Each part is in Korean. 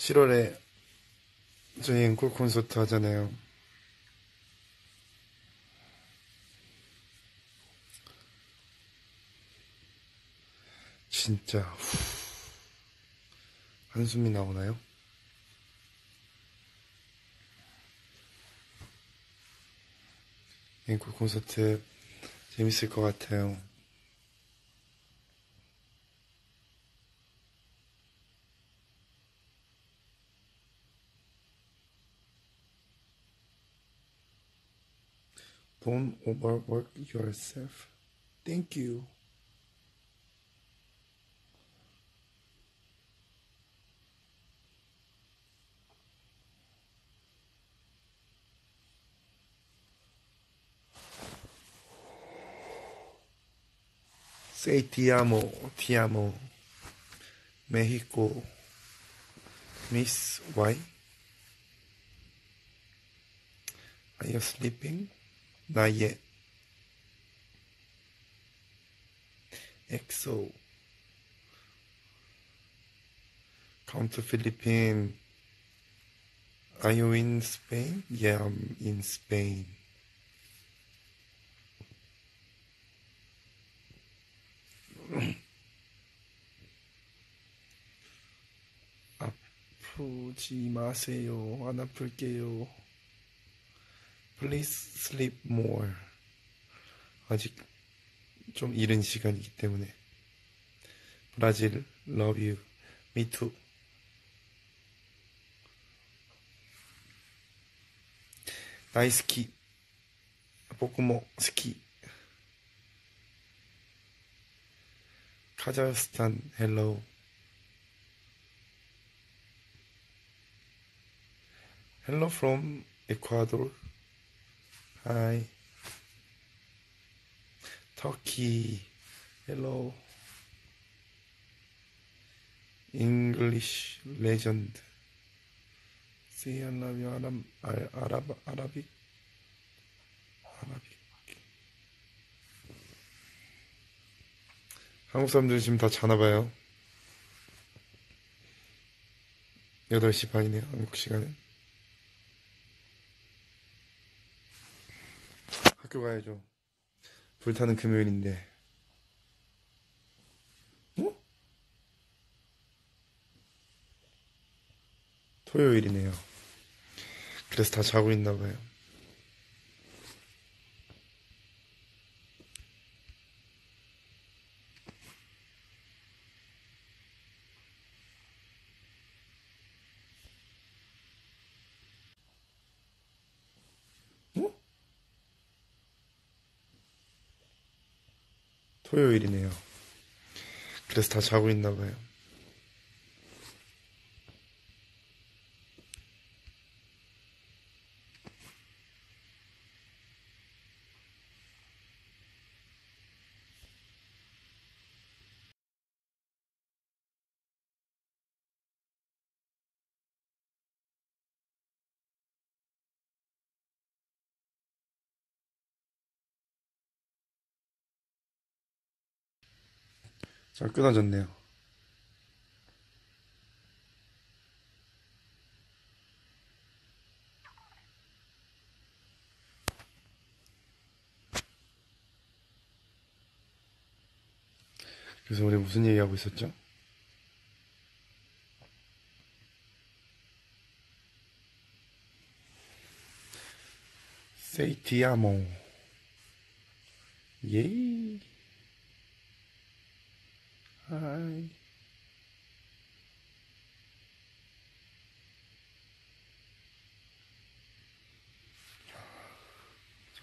칠월에 저희 앵콜 콘서트 하잖아요. 진짜 후, 한숨이 나오나요? 앵콜 콘서트 재밌을 것 같아요. Don't overwork yourself. Thank you. Say ti amo, ti amo. Mexico. Miss, why? Are you sleeping? Not yet. EXO. Come to Philippines. Are you in Spain? Yeah, I'm in Spain. 아프지 마세요. 안 아플게요. Please sleep more. 아직 좀 이른 시간이기 때문에. 브라질, love you. Me too. 나이스키. 보쿠모 스키. 카자흐스탄, 헬로우. Hello from Ecuador. Hi. Turkey. Hello. English legend. Say I love you, Arab, Arab, Arabic. Arabic. 한국 사람들이 지금 다 자나 봐요. 8시 반이네요, 한국 시간은. 학교 가야죠. 불타는 금요일인데. 어? 토요일이네요. 그래서 다 자고 있나 봐요. 어? 토요일이네요. 그래서 다 자고 있나 봐요. 잘 끊어졌네요. 그래서 우리 무슨 얘기하고 있었죠? 세이티아모 예이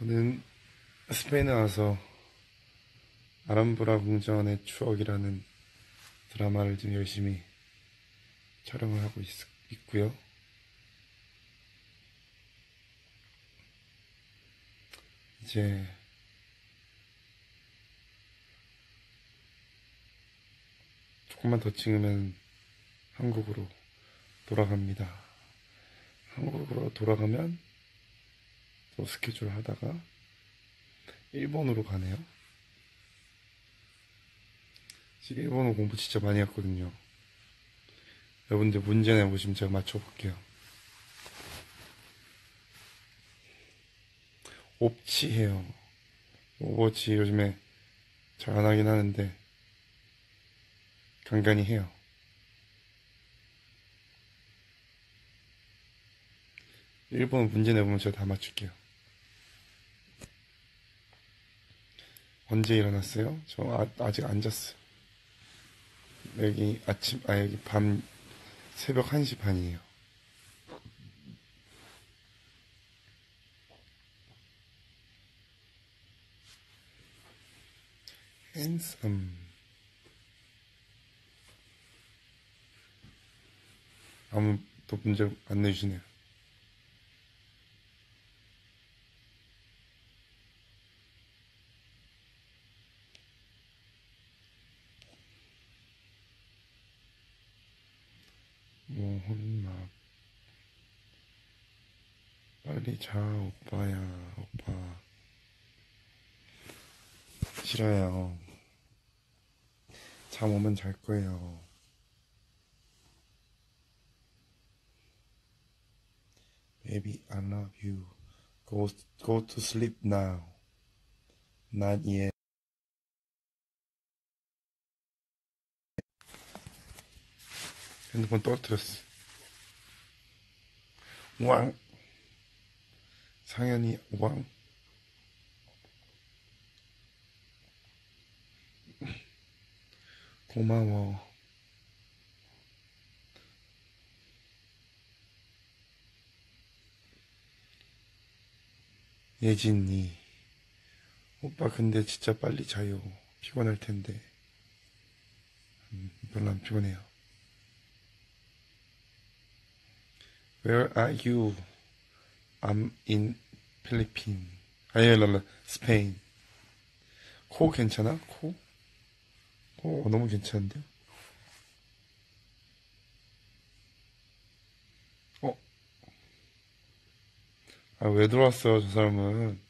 저는 스페인에 와서 아람브라 궁전의 추억이라는 드라마를 지금 열심히 촬영을 하고 있, 있고요. 이제 조금만 더 찍으면 한국으로 돌아갑니다. 한국으로 돌아가면 또 스케줄 하다가 일본으로 가네요. 일본어 공부 진짜 많이 했거든요. 여러분들 문제 내보시면 제가 맞춰볼게요. 옵치해요. 오버워치 요즘에 잘 안 하긴 하는데 간간히 해요. 일본 문제 내보면 제가 다 맞출게요. 언제 일어났어요? 저 아, 아직 안 잤어요. 여기 아침, 아, 여기 밤, 새벽 1시 반이에요. handsome. 아무도 문제 안 내주시네요. 빨리 자 오빠야 오빠 싫어요 잠 오면 잘 거예요 Baby I love you Go, go to sleep now Not yet 핸드폰 떨어뜨렸어 왕 상현이 왕. 고마워. 예진이. 오빠 근데 진짜 빨리 자요. 피곤할 텐데. 음, 별로 안 피곤해요. Where are you? I'm in Philippines. 아니, 랄라, 스페인. 코 괜찮아? 코? 코 너무 괜찮은데? 어? 아, 왜 들어왔어요, 저 사람은?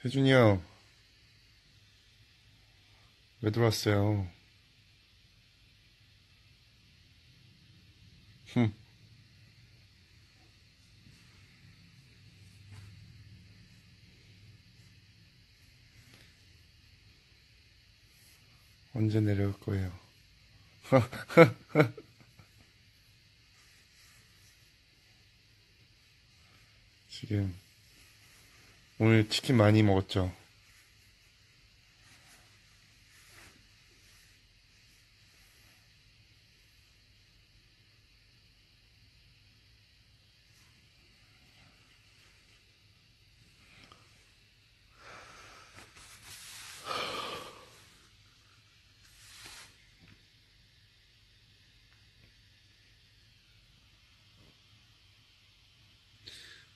태준이 형, 왜 들어왔어요? 흠. 언제 내려올 거예요? 지금 오늘 치킨 많이 먹었죠?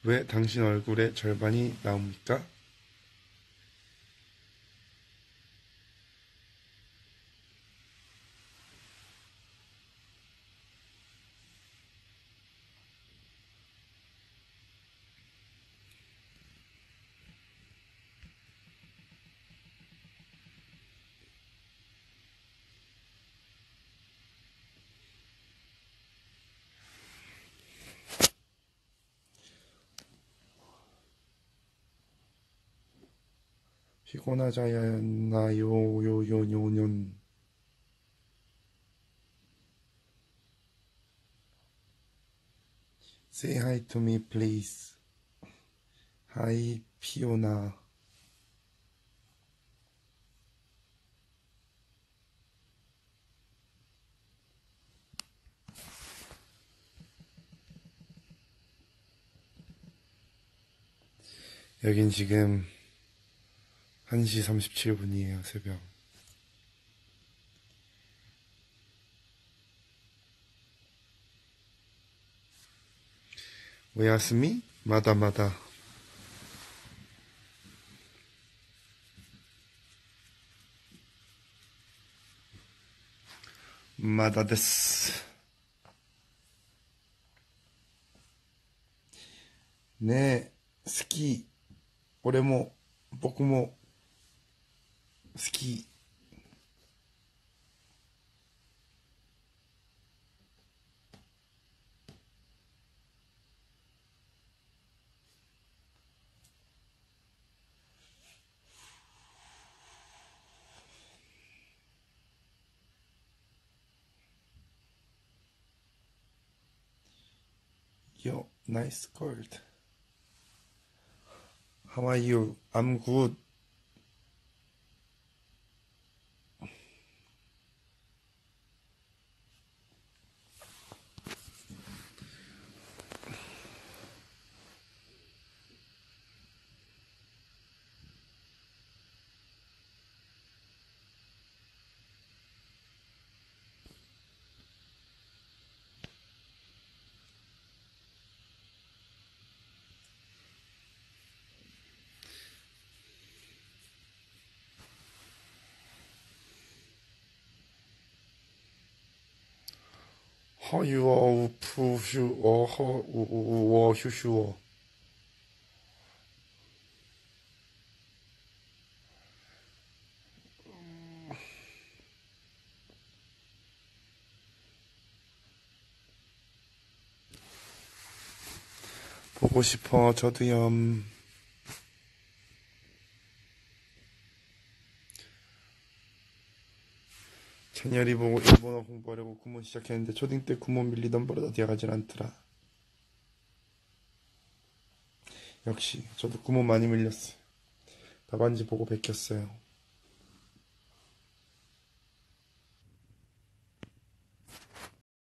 왜 당신 얼굴에 절반이 나옵니까? 피곤하자였나요, 요, 요, 요, 년. Say hi to me, please. 피오나. 여긴 지금 1시 37분이에요, 새벽.おやすみまだまだ。まだです。ねえ、好き。俺も、僕も、 好き。Yo, nice gold. How are you? I'm good. 허유어 우푸슈어 허우어 휴슈어. 보고 싶어 저도요 찬열이 보고 일본어 공부하려고 구몬 시작했는데 초딩 때 구몬 밀리던 버릇 어디 가질 않더라. 역시 저도 구몬 많이 밀렸어요. 답안지 보고 베꼈어요.